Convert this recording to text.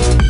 You.